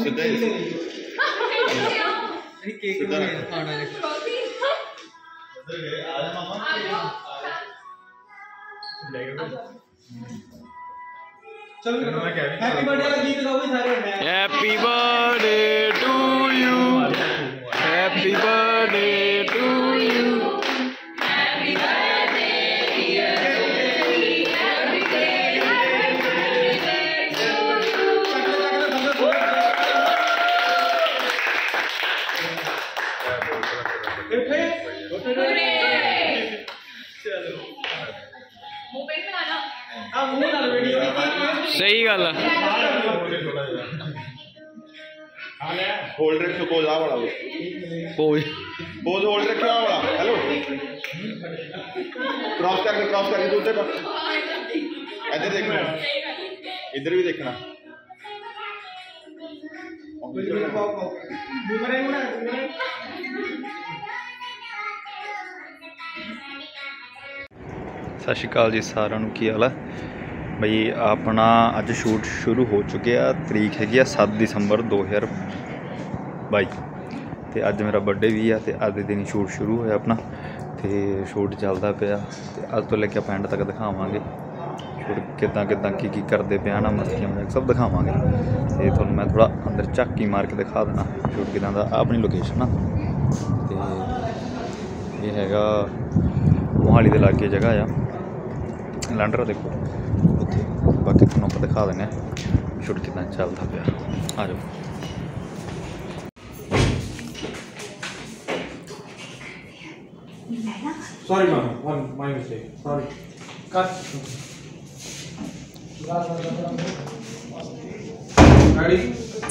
ਸਿੱਧਾ ਹੀ ਕੇਕ ਸਿੱਧਾ ਰੱਖ। ਖਾਣਾ ਹੈ ਚਲੋ ਮੈਂ ਕਹਿ ਵੀ ਹੈਪੀ ਬਰਥਡੇ ਹੋਲਡ ਰੱਖੋ ਕੋਲ ਆ ਵਾਲਾ ਓਏ ਬੋਲ ਹੋਲਡ ਰੱਖਿਓ ਆ ਵਾਲਾ। ਹੈਲੋ ਕ੍ਰਾਸ ਕਰਕੇ ਕ੍ਰਾਸ ਕਰਕੇ ਦੂਜੇ ਪਾ ਇੱਧਰ ਦੇਖਣਾ ਇੱਧਰ ਵੀ ਦੇਖਣਾ। ਸਤਿ ਸ਼੍ਰੀ ਅਕਾਲ ਜੀ ਸਾਰਿਆਂ ਨੂੰ ਕੀ ਹਾਲ ਹੈ? ਬਈ ਆਪਣਾ ਅੱਜ ਸ਼ੂਟ ਸ਼ੁਰੂ ਹੋ ਚੁੱਕਿਆ ਤਰੀਕ ਹੈਗੀ ਆ 7 ਦਸੰਬਰ 2022 ਤੇ ਅੱਜ ਮੇਰਾ ਬਰਥਡੇ ਵੀ ਆ ਤੇ ਅੱਜ ਦੇ ਦਿਨ ਸ਼ੂਟ ਸ਼ੁਰੂ ਹੋਇਆ ਆਪਣਾ। ਤੇ ਸ਼ੂਟ ਚੱਲਦਾ ਪਿਆ ਤੇ ਅੱਜ ਤੋਂ ਲੈ ਕੇ ਆਪਾਂ end ਤੱਕ ਦਿਖਾਵਾਂਗੇ। ਸ਼ੂਟ ਕਿਦਾਂ ਕਿਦਾਂ ਕੀ ਕੀ ਕਰਦੇ ਪਿਆ ਨਾ, ਮਸਤੀਆਂ ਮਜ਼ਾਕ ਸਭ ਦਿਖਾਵਾਂਗੇ। ਤੇ ਤੁਹਾਨੂੰ ਮੈਂ ਥੋੜਾ ਅੰਦਰ ਝਾਕੀ ਮਾਰ ਕੇ ਦਿਖਾ ਦੇਣਾ ਸ਼ੂਟ ਕਿਦਾਂ ਦਾ, ਆਪਣੀ ਲੋਕੇਸ਼ਨ ਆ ਤੇ ਇਹ ਹੈਗਾ ਮੋਹਾਲੀ ਦੇ ਲਾਗੇ ਜਗ੍ਹਾ ਆ। ਲੈਂਡਰ ਦੇਖੋ। ਉੱਥੇ। ਬਾਕੀ ਤੁਹਾਨੂੰ ਆਪਾਂ ਦਿਖਾ ਦਿੰਦੇ ਆ ਸ਼ੂਟ ਕਿਦਾਂ ਚੱਲਦਾ ਪਿਆ। ਆ ਜਾਓ। Sorry, ma'am. One, my mistake. Sorry. Cut. Ready?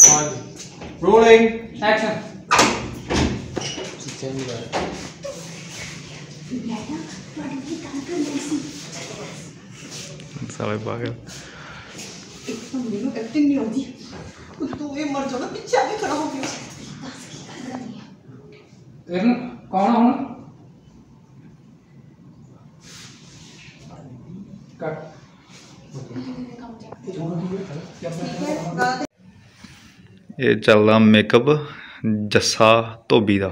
One. Rolling. Action. ਸਾਲੇ ਪਾਗਲ ਇੱਕ ਤਾਂ ਮੈਨੂੰ ਐਕਟਿੰਗ ਨਹੀਂ ਆਉਂਦੀ ਤੂੰ ਇਹ ਮਰ ਜਾਣਾ ਪਿੱਛੇ ਆ ਕੇ ਖੜਾ ਹੋ ਗਿਆ ਇਹਨੂੰ ਕੌਣ ਆ ਹੁਣ ਇਹ ਚੱਲਦਾ ਮੇਕਅਪ ਜੱਸਾ ਧੋਬੀ ਦਾ।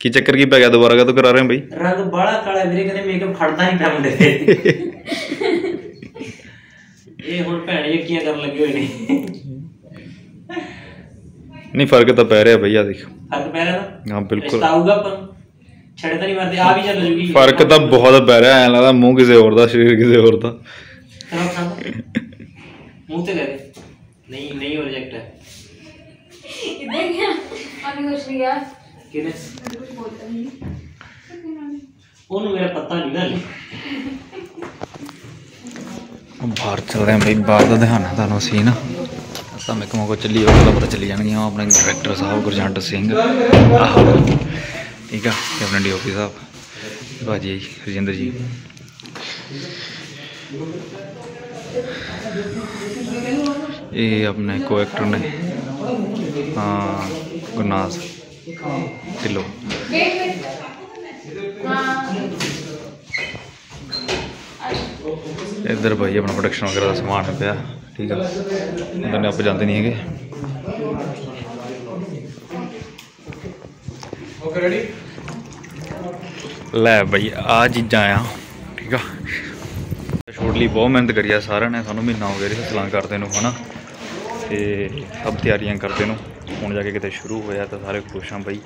ਕੀ ਚੱਕਰ ਕੀ ਪੈ ਗਿਆ ਦੁਬਾਰਾ ਕਾ ਕਰਾ ਰਹੇ ਹੋ ਬਈ? ਰੰਗ ਬਾਲਾ ਕਾਲਾ ਵੀਰੇ ਕਦੇ ਮੇਕਅਪ ਖੜਦਾ ਹੀ ਪਿਆ ਮੁੰਡੇ ਇਹ ਹੁਣ ਭੈਣੇ ਕੀ ਕਰਨ ਲੱਗੇ ਹੋਏ ਨੇ। ਨਹੀਂ ਫ਼ਰਕ ਤਾਂ ਪੈ ਰਿਹਾ ਬਈਆ ਆ ਦੇਖ। ਹੱਥ ਪੈਰਾਂ ਦਾ ਹਾਂ ਬਿਲਕੁਲ। ਰਿਸ਼ਤਾ ਪਰ ਫ਼ਰਕ ਤਾਂ ਬਹੁਤ ਪੈ ਰਿਹਾ ਐ ਲੱਗਦਾ ਮੂੰਹ ਕਿਸੇ ਹੋਰ ਦਾ ਸਰੀਰ ਕਿਸੇ ਹੋਰ ਦਾ। ਮੂੰਹ ਤੇ ਕਰੇ। ਨਹੀਂ ਨਹੀਂ ਰਿਜੈਕਟ ਹੈ। ਇਦਾਂ ਹੀ ਆ ਨਾ ਬਾਹਰ ਚੱਲ ਬਾਹਰ ਦਾ ਦਿਖਾਣਾ ਤੁਹਾਨੂੰ ਚੱਲੀ ਉਹ ਪਤਾ ਚੱਲੀ ਜਾਣਗੀਆਂ ਆਪਣੇ ਡਾਇਰੈਕਟਰ ਸਾਹਿਬ ਗੁਰਜੰਟ ਸਿੰਘ। ਆਹ। ठीक है अपने डी ओ पी साहब, भाजी रजिंदर जी। ये अपने को एक्टर ने हाँ गुरनास ढिलो इधर भाई अपना प्रोडक्शन वगैरह का समान पे ठीक है आप जानते नहीं है ਲੈ ਬਈ ਆ ਚੀਜ਼ਾਂ ਆ ਠੀਕ ਆ। ਸ਼ੂਟ ਬਹੁਤ ਮਿਹਨਤ ਕਰੀ ਆ ਸਾਰਿਆਂ ਨੇ ਸਾਨੂੰ ਮਹੀਨਾ ਹੋ ਗਿਆ ਰਿਹਸਲਾਂ ਕਰਦੇ ਨੂੰ ਹਨਾ। ਤੇ ਸਭ ਤਿਆਰੀਆਂ ਕਰਦੇ ਨੂੰ ਹੁਣ ਜਾ ਕੇ ਕਿਤੇ ਸ਼ੁਰੂ ਹੋਇਆ ਤਾਂ ਸਾਰੇ ਖੁਸ਼ ਹਾਂ ਬਈ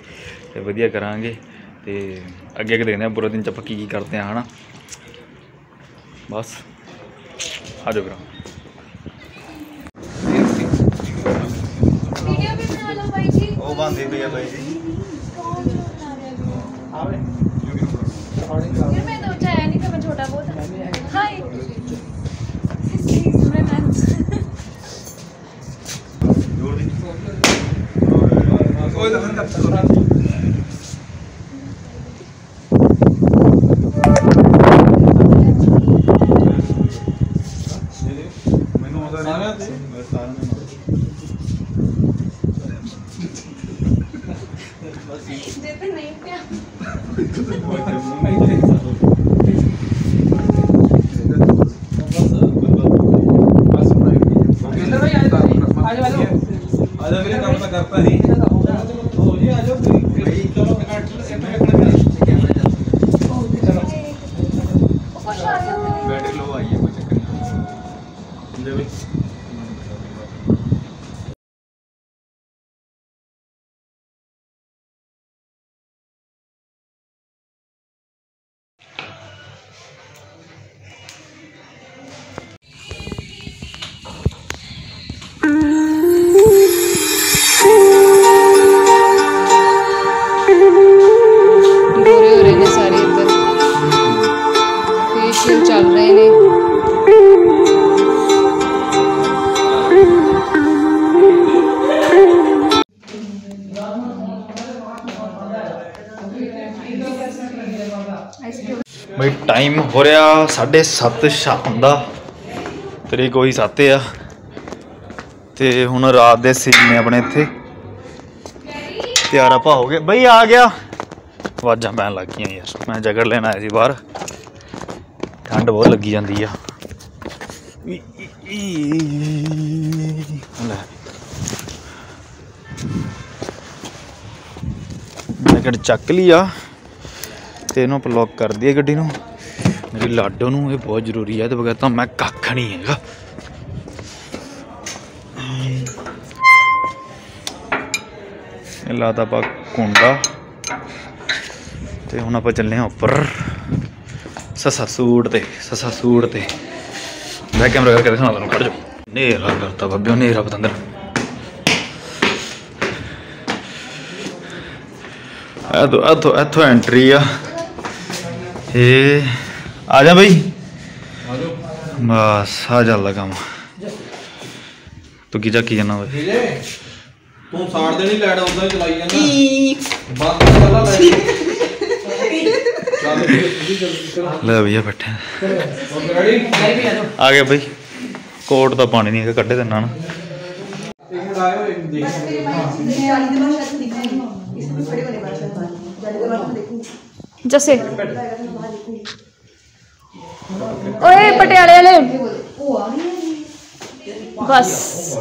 ਤੇ ਵਧੀਆ ਕਰਾਂਗੇ। ਤੇ ਅੱਗੇ ਅੱਗੇ ਦੇਖਦੇ ਆ ਪੂਰਾ ਦਿਨ ਚ ਆਪਾਂ ਕੀ ਕੀ ਕਰਦੇ ਆ ਹਨਾ। ਬਸ ਆ ਜਾਓ ਗਰਾਂ ਉਹ ਬੰਦੇ ਪਈ ਆ ਬਾਈ ਜੀ। ये मैं तो चाहे नहीं था मैं छोटा बहुत हाय कोई तो हम करता ちょっと怖。ਟਾਈਮ ਹੋ ਰਿਹਾ 7:30 ਸ਼ਾਮ ਦਾ। ਤੇਰੀ ਕੋਈ 7 ਆ। ਤੇ ਹੁਣ ਰਾਤ ਦੇ ਸੀਨ ਨੇ ਆਪਣੇ ਇੱਥੇ। ਤਿਆਰ ਆਪਾਂ ਹੋ ਗਏ। ਬਈ ਆ ਗਿਆ। ਆਵਾਜ਼ਾਂ ਪੈਣ ਲੱਗ ਗਈਆਂ ਯਾਰ। ਮੈਂ ਜਗੜ ਲੈਣ ਆਇਆ ਸੀ ਬਾਹਰ। ਠੰਡ ਬਹੁਤ ਲੱਗੀ ਜਾਂਦੀ ਆ। ਜੈਕਟ ਚੱਕ ਲਈ ਆ। ਤੇ ਇਹਨੂੰ ਆਪਾਂ ਲੌਕ ਕਰ ਦਈਏ ਗੱਡੀ ਨੂੰ। ਮੇਰੀ ਲਾਡੋ ਨੂੰ ਇਹ ਬਹੁਤ ਜ਼ਰੂਰੀ ਹੈ ਤੇ ਬਗੈਰ ਤਾਂ ਮੈਂ ਕੱਖ ਨਹੀਂ ਹੈਗਾ। ਇਹ ਲਾਤਾ ਆਪਾਂ ਕੁੰਡਾ। ਤੇ ਹੁਣ ਆਪਾਂ ਚੱਲੇ ਹਾਂ ਉੱਪਰ। ਸਸਾ ਸੂਟ ਤੇ, ਸਸਾ ਸੂਟ ਤੇ। ਮੈਂ ਕੈਮਰਾ ਕਰਕੇ ਦਿਖਾਉਣਾ ਤੁਹਾਨੂੰ, ਖੜ ਜਾ ਨੇਰਾ ਕਰਤਾ ਬੱਬਿਓ ਨੇਰਾ ਪਤੰਦਰ। ਐਤੋ ਐਤੋ ਐਤੋ ਐਂਟਰੀ ਆ। ਇਹ ਆ ਜਾ ਬਈ। ਬਸ ਆ ਚੱਲਦਾ ਕੰਮ। ਤੂੰ ਕੀ ਚੱਕੀ ਜਾਣਾ ਓਏ? ਤੂੰ ਸਾੜ ਦੇਣੀ ਲੈਟ ਉਦਾਂ ਚਲਾਈ ਜਾਂਦਾ। ਬੰਦ ਕਰ ਲੈ ਲੈ ਭਈਆ ਆ ਗਿਆ ਬਈ। ਕੋਟ ਦਾ ਪਾਣੀ ਨਹੀਂ ਹੈਗਾ ਕੱਢੇ ਦਿੰਨਾ ਨਾ ਜਸੇ। ਓਏ ਪਟਿਆਲੇ ਵਾਲੇ ਬਸ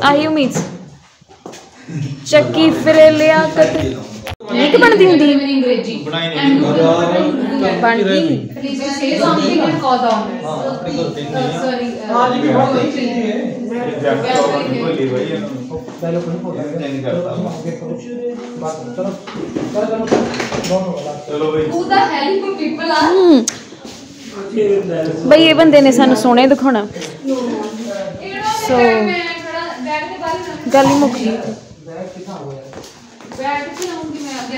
ਆਹੀ ਉਮੀਦ ਸੀ। ਚੱਕੀ ਫਿਰੇ ਲਿਆ ਕਤ ਇਹ ਕਿ ਬਣਦੀ ਹੁੰਦੀ ਅੰਗਰੇਜ਼ੀ ਬਣਾਈ ਨਹੀਂ ਬਣ ਗਈ ਹਾਂ ਜੀ ਵੀ ਬਹੁਤ ਅੱਛੀ ਹੈ ਚਲੋ ਬਈ ਹਮ। ਬਈ ਇਹ ਬੰਦੇ ਨੇ ਸਾਨੂੰ ਸੋਹਣੇ ਦਿਖਾਉਣਾ। ਸੋ ਗੱਲ ਹੀ ਮੁੱਕ ਗਈ।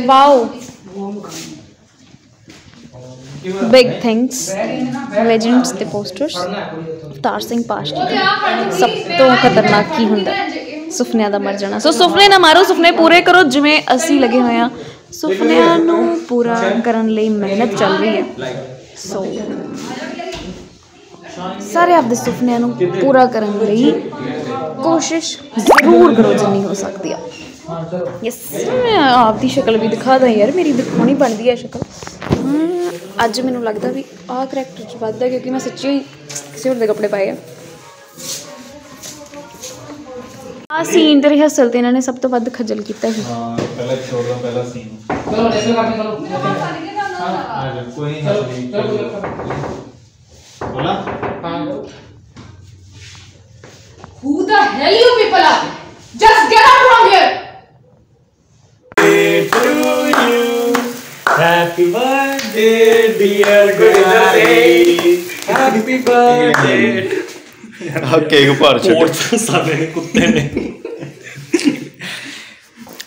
ਵਾਓ ਬਿਗ ਥਿੰਗਸ ਲੈਜੈਂਡਸ ਤੇ ਪੋਸਟਰਸ ਅਵਤਾਰ ਸਿੰਘ ਪਾਸ਼ਟੀ ਸਭ ਤੋਂ ਖਤਰਨਾਕ ਕੀ ਹੁੰਦਾ? ਸੁਪਨਿਆਂ ਦਾ ਮਰ ਜਾਣਾ। ਸੋ ਸੁਪਨੇ ਨਾ ਮਾਰੋ ਸੁਪਨੇ ਪੂਰੇ ਕਰੋ, ਜਿਵੇਂ ਅਸੀਂ ਲੱਗੇ ਹੋਏ ਆ ਸੁਪਨਿਆਂ ਨੂੰ ਪੂਰਾ ਕਰਨ ਲਈ ਮਿਹਨਤ ਚੱਲ ਰਹੀ ਹੈ। ਸੋ ਸਾਰੇ ਆਪਦੇ ਸੁਪਨਿਆਂ ਨੂੰ ਪੂਰਾ ਕਰਨ ਲਈ ਕੋਸ਼ਿਸ਼ ਜ਼ਰੂਰ ਕਰੋ ਜਿੰਨੀ ਹੋ ਸਕਦੀ ਆ। ਯਸ ਮੈਂ ਆਪਦੀ ਸ਼ਕਲ ਵੀ ਦਿਖਾ ਦਾਂ ਯਾਰ ਮੇਰੀ ਦਿਖਾਉਣੀ ਬਣਦੀ ਹੈ ਸ਼ਕਲ। ਅੱਜ ਮੈਨੂੰ ਲੱਗਦਾ ਵੀ ਆਹ ਕਰੈਕਟਰ ਚ ਵੱਧਦਾ ਕਿਉਂਕਿ ਮੈਂ ਸੱਚੀ ਹੀ ਕਿਸੇ ਹੋਰ ਦੇ ਕੱਪੜੇ ਪਾਏ ਆ। ਆ ਸੀਨ ਤੇ ਰਿਹਰਸਲ ਤੇ ਇਹਨਾਂ ਨੇ ਸਭ ਤੋਂ ਵੱਧ ਖੱਜਲ ਕੀਤਾ ਸੀ। ਹਾਂ ਪਹਿਲਾ ਐਪੀਸੋਡ ਦਾ ਪਹਿਲਾ ਸੀਨ ਚਲੋ ਰੈਸਲ ਕਰਕੇ ਚਲੋ। हाँ आ जा कोई नहीं बोला हाँ who the hell you people are just get out from here to you happy birthday dear gurudari happy birthday आप केक पर छोड़ साले कुत्ते ने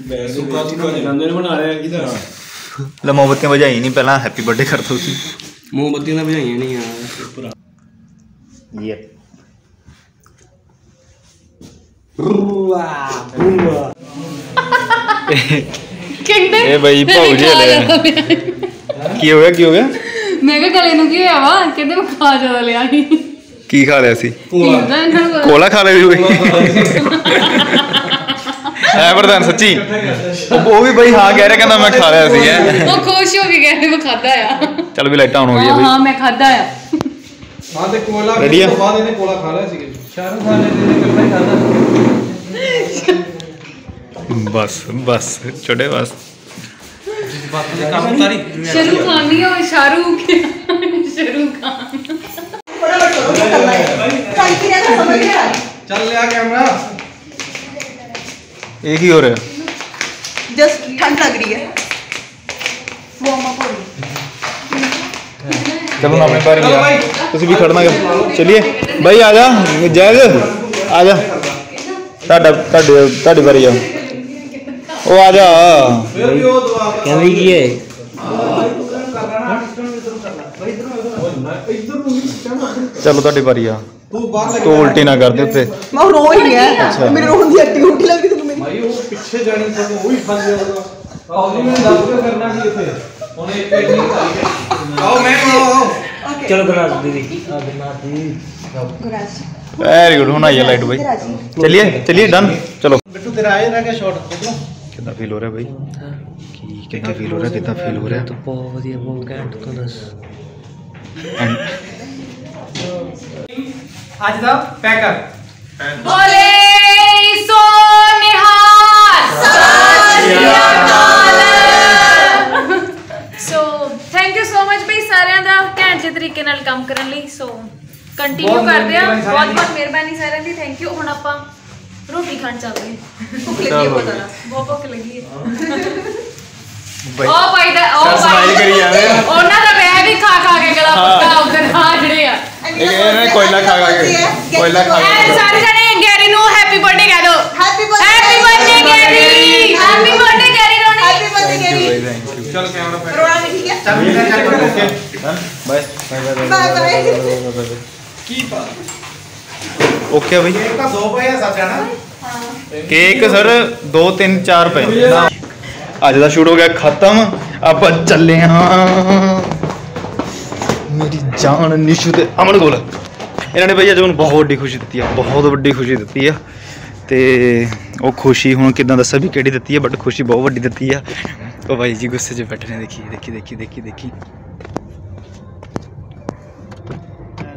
मैं तो का जन्मदिन मना रहे हैं किधर ਲੈ ਮੋਮਬੱਤੀਆਂ ਵਜਾਈ ਨਹੀਂ ਪਹਿਲਾਂ ਹੈਪੀ ਬਰਥਡੇ ਕਰ ਦੋ ਸੀ ਮੋਮਬੱਤੀਆਂ ਤਾਂ ਭਜਾਈਆਂ ਨਹੀਂ ਯਾਰ ਯੈਪ ਕਹਿੰਦੇ ਇਹ ਬਈ ਭਾਉ ਜੀ ਲੈ ਕੀ ਹੋ ਗਿਆ ਕੀ ਹੋ ਗਿਆ? ਮੈਂ ਕਿਹਾ ਗਲੇ ਨੂੰ ਕੀ ਹੋਇਆ ਵਾ? ਕਹਿੰਦੇ ਮੈਂ ਖਾ ਜ਼ਿਆਦਾ ਲਿਆ ਸੀ। ਕੀ ਖਾ ਲਿਆ ਸੀ? ਨੂੰ ਕੋਲਾ ਖਾ ਲਿਆ ਸੀ। ਹੈ ਵਰਦਾਨ ਸੱਚੀ। ਉਹ ਵੀ ਬਈ ਹਾਂ ਕਹਿ ਰਿਹਾ ਕਹਿੰਦਾ ਮੈਂ ਖਾ ਲਿਆ ਸੀਗਾ ਉਹ ਖੁਸ਼ ਹੋ ਕੇ ਕਹਿੰਦੇ ਮੈਂ ਖਾਦਾ ਆ। ਚਲ ਵੀ ਲਾਈਟਾਂ ਆਨ ਹੋ ਗਈਆਂ ਬਈ। ਹਾਂ ਮੈਂ ਖਾਦਾ ਆ। ਹਾਂ ਤੇ ਕੋਲਾ ਬਾਅਦ ਇਹਨੇ ਕੋਲਾ ਖਾ ਲਿਆ ਸੀਗਾ। ਸ਼ਾਹਰੂਖ ਖਾਨ ਨੇ ਤੇ ਇਕੱਠਾ ਹੀ ਖਾਦਾ ਬਸ ਬਸ ਛੋਟੇ ਬਸ। ਸ਼ਰੂ ਖਾਨ ਨਹੀਂ ਉਹ ਸ਼ਾਹਰੂਖ ਸ਼ਰੂ ਖਾਨ ਚੱਲ ਲਿਆ ਕੈਮਰਾ। एक ही हो रहा है। जस्ट ठंड लग रही है। चलो ना अपने पैर भी खड़ना चलिए। भाई आ जा जैग आ जा ताड़ी बारी ओ आ जा क्या भाई की है? चलो ताड़ी बारी तू तो उल्टी ना कर दे उ रो ही। है अच्छा। मेरे रोन की एक्टिविटी लग रही ਪਿੱਛੇ ਜਾਣੀ ਤੁਹਾਨੂੰ ਉਹ ਹੀ ਖਾਂਦੇ ਹੋ ਪਾਉਣੀ ਮੈਨੂੰ ਦੱਸ ਕੇ ਕਰਨਾ ਕੀ ਇੱਥੇ ਹੁਣ ਇੱਕ ਪੇਟ ਨਹੀਂ ਖਾਈ ਆਓ ਮੈਂ ਆਓ ਚਲੋ ਗਰਾਜ ਦੀਦੀ ਆ ਗਰਾਜ ਦੀਦੀ ਗਰਾਜ वेरी गुड होना ये लाइट भाई। चलिए चलिए डन चलो। बिट्टू तेरा आया ना क्या शॉट कितना फील हो रहा है भाई? कितना फील हो रहा है कितना फील हो रहा है? तो बहुत बढ़िया बहुत घैंट तो दस आज द पैकर बोले! ਤਰੀਕੇ ਨਾਲ ਕੰਮ ਕਰਨ ਲਈ ਸੋ ਕੰਟੀਨਿਊ ਕਰਦੇ ਆ ਬਹੁਤ ਬਹੁਤ ਮਿਹਰਬਾਨੀ ਸਾਰਿਆਂ ਦੀ। ਥੈਂਕ ਯੂ ਹੁਣ ਆਪਾਂ ਰੋਟੀ ਖਾਣ ਚੱਲਦੇ ਹਾਂ। ਭੁੱਖ ਲੱਗੀ ਬਹੁਤ ਜ਼ਿਆਦਾ ਬਹੁਤ ਭੁੱਖ ਲੱਗੀ ਹੈ। ਉਹ ਭਾਈ ਦਾ ਉਹ ਭਾਈ ਕਰੀ ਜਾਵੇ ਉਹਨਾਂ ਦਾ ਵੈ ਵੀ ਖਾ ਖਾ ਕੇ ਗਲਾ ਪੱਕਾ ਉਧਰ ਆ ਜਿਹੜੇ ਆ। ਇਹ ਕੋਇਲਾ ਖਾ ਖਾ ਕੇ ਕੋਇਲਾ ਖਾ ਕੇ। ਸਾਰੇ ਜਣੇ ਗੈਰੀ ਨੂੰ ਹੈਪੀ ਬਰਥਡੇ ਕਹਿ ਦਿਓ happy birthday happy birthday Gary! Happy happy birthday Gary thank you ਚੱਲ ਕੈਮਰਾ ਪੈਕ रोना नहीं ठीक है ਚੱਲ ਮੈਂ ਚੱਕ ਕੇ okay bye bye bye bye ਕੀ ਪਾ ਓਕੇ ਬਾਈ ਇੱਕ ਤਾਂ ਦੋ ਪਏ ਆ ਸੱਚ ਹੈ ਨਾ ਕੇਕ ਸਰ 2 3 4 ਪਏ ਅੱਜ ਦਾ ਸ਼ੂਟ ਹੋ ਗਿਆ ਖਤਮ ਆਪਾਂ ਚੱਲੇ ਹਾਂ ਮੇਰੀ ਜਾਨ ਨਿਸ਼ੂ ਤੇ ਅਮਨ ਕੋਲ ਇਹਨਾਂ ਨੇ ਬਈ ਅੱਜ ਮੈਨੂੰ ਬਹੁਤ ਵੱਡੀ ਖੁਸ਼ੀ ਦਿੱਤੀ ਆ ਬਹੁਤ ਵੱਡੀ ਖੁਸ਼ੀ ਦਿੱਤੀ ਆ ਤੇ ਉਹ ਖੁਸ਼ੀ ਹੁਣ ਕਿਦਾਂ ਦੱਸਾਂ ਵੀ ਕਿਹੜੀ ਦਿੱਤੀ ਆ ਬਟ ਖੁਸ਼ੀ ਬਹੁਤ ਵੱਡੀ ਦਿੱਤੀ ਆ ਉਹ ਬਾਈ ਜੀ ਗੁੱਸੇ 'ਚ ਬੈਠੇ ਨੇ ਦੇਖੀ ਦੇਖੀ ਦੇਖੀ ਦੇਖੀ ਦੇਖੀ।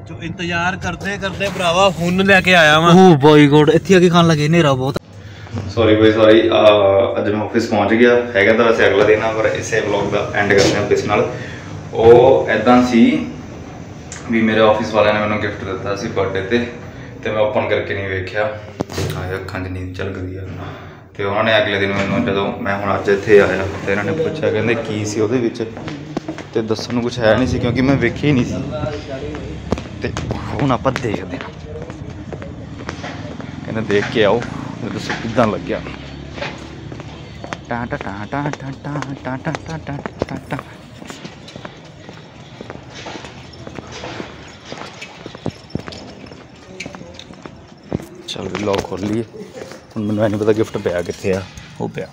ਜੋ ਇੰਤਜ਼ਾਰ ਕਰਦੇ ਕਰਦੇ ਭਰਾਵਾ ਹੁਣ ਲੈ ਕੇ ਆਇਆ ਵਾਂ। ਓ ਬਾਈ ਗੋਡ ਇੱਥੇ ਆ ਕੇ ਖਾਣ ਲੱਗੇ ਹਨੇਰਾ ਬਹੁਤ। ਸੌਰੀ ਬਈ ਸੌਰੀ ਅੱਜ ਮੈਂ ਆਫਿਸ ਪਹੁੰਚ ਗਿਆ। ਹੈਗਾ ਤਾਂ ਵੈਸੇ ਅਗਲਾ ਦਿਨ ਆ ਪਰ ਇਸੇ ਵਲੌਗ ਦਾ ਐਂਡ ਕਰਦੇ ਹਾਂ ਇਸ ਨਾਲ। ਉਹ ਐਦਾਂ ਸੀ ਵੀ ਮੇਰੇ ਆਫਿਸ ਵਾਲਿਆਂ ਨੇ ਮੈਨੂੰ ਗਿਫਟ ਦਿੱਤਾ ਸੀ ਬਰਥਡੇ ਤੇ ਤੇ ਮੈਂ ਓਪਨ ਕਰਕੇ ਨਹੀਂ ਵੇਖਿਆ। ਆਇਆ ਅੱਖਾਂ 'ਚ ਨੀਂਦ ਚੱਲ ਗਈ ਆ। ਤੇ ਉਹਨਾਂ ਨੇ ਅਗਲੇ ਦਿਨ ਮੈਨੂੰ ਜਦੋਂ ਮੈਂ ਹੁਣ ਅੱਜ ਇੱਥੇ ਆਇਆ ਤੇ ਇਹਨਾਂ ਨੇ ਪੁੱਛਿਆ ਕਹਿੰਦੇ ਕੀ ਸੀ ਉਹਦੇ ਵਿੱਚ ਤੇ ਦੱਸਣ ਨੂੰ ਕੁਝ ਹੈ ਨਹੀਂ ਸੀ ਕਿਉਂਕਿ ਮੈਂ ਵੇਖਿਆ ਹੀ ਨਹੀਂ ਸੀ ਤੇ ਹੁਣ ਆਪਾਂ ਦੇਖਦੇ ਹਾਂ ਕਹਿੰਦੇ ਦੇਖ ਕੇ ਆਓ ਦੱਸੋ ਕਿੱਦਾਂ ਲੱਗਿਆ ਟਾ ਟਾ ਟਾ ਟਾ ਟਾ ਟਾ ਟਾ ਟਾ ਟਾ ਟਾ ਟਾ ਟਾ ਚਲ ਵੀ ਲੌਕ ਖੋਲ ਲਈਏ ਮੈਨੂੰ ਇਹ ਨਹੀਂ ਪਤਾ ਗਿਫਟ ਪਿਆ ਕਿੱਥੇ ਆ, ਉਹ ਪਿਆ।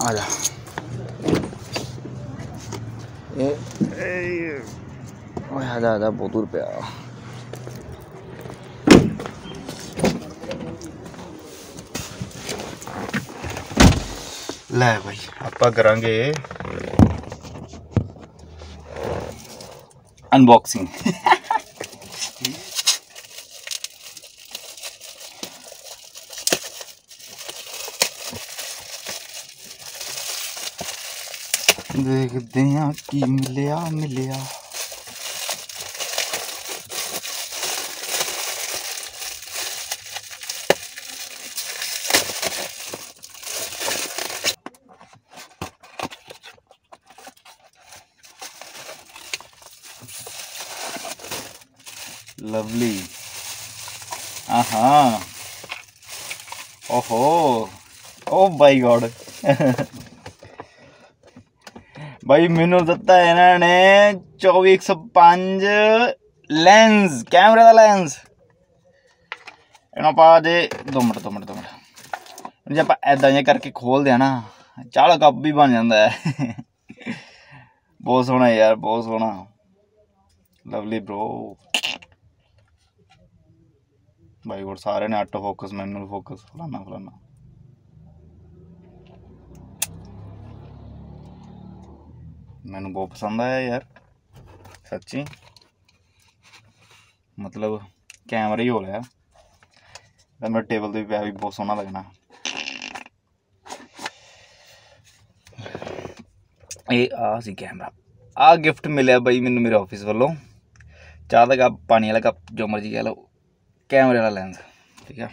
ਆ ਜਾ। ਇਹ ਓਏ, ਆ ਜਾ ਆ ਜਾ, ਬਹੁਤ ਦੂਰ ਪਿਆ। ਲੈ ਭਾਈ ਆਪਾਂ ਕਰਾਂਗੇ ਅਨਬਾਕਸਿੰਗ देखते हैं कि मिलिया मिलिया। लवली। हाँ ओहो। ओ बाय गॉड। ਭਾਈ ਮੈਨੂੰ ਦਿੱਤਾ ਇਹਨਾਂ ਨੇ 2405 ਲੈਂਸ, ਕੈਮਰੇ ਦਾ ਲੈਂਸ। ਇਹਨਾਂ ਪਾ ਦੇ 2 ਮਿੰਟ 2 ਮਿੰਟ 2 ਮਿੰਟ। ਜੇ ਆਪਾਂ ਐਦਾਂ ਜਿਹਾ ਕਰਕੇ ਖੋਲਦੇ ਆ ਨਾ, ਚਾਲ ਕੱਪ ਵੀ ਬਣ ਜਾਂਦਾ ਹੈ। ਬਹੁਤ ਸੋਹਣਾ ਯਾਰ, ਬਹੁਤ ਸੋਹਣਾ। ਲਵਲੀ ਬ్రో ਬਾਈ ਗੁੱਡ ਸਾਰੇ ਨੇ ਆਟੋ ਫੋਕਸ ਮੈਨੂਅਲ ਫੋਕਸ ਫਲਾਨਾ ਫਲਾਨਾ। ਮੈਨੂੰ ਬਹੁਤ ਪਸੰਦ ਆਇਆ ਯਾਰ, ਸੱਚੀ। ਮਤਲਬ ਕੈਮਰਾ ਹੀ ਹੋ ਲਿਆ ਇਹ ਮੇਰੇ ਟੇਬਲ ਤੇ ਵੀ ਪਿਆ ਵੀ ਬਹੁਤ ਸੋਹਣਾ ਲੱਗਣਾ। ਇਹ ਆ ਸੀ ਕੈਮਰਾ ਆ ਗਿਫਟ ਮਿਲਿਆ ਬਾਈ ਮੈਨੂੰ ਮੇਰੇ ਆਫਿਸ ਵੱਲੋਂ। ਚਾਹ ਦਾ ਕੱਪ ਪਾਣੀ ਵਾਲਾ ਕੱਪ ਜੋ ਮਰਜ਼ੀ ਕਹਿ ਲਓ। ਕੈਮਰੇ ਵਾਲਾ ਲੈਂਸ ਠੀਕ ਆ।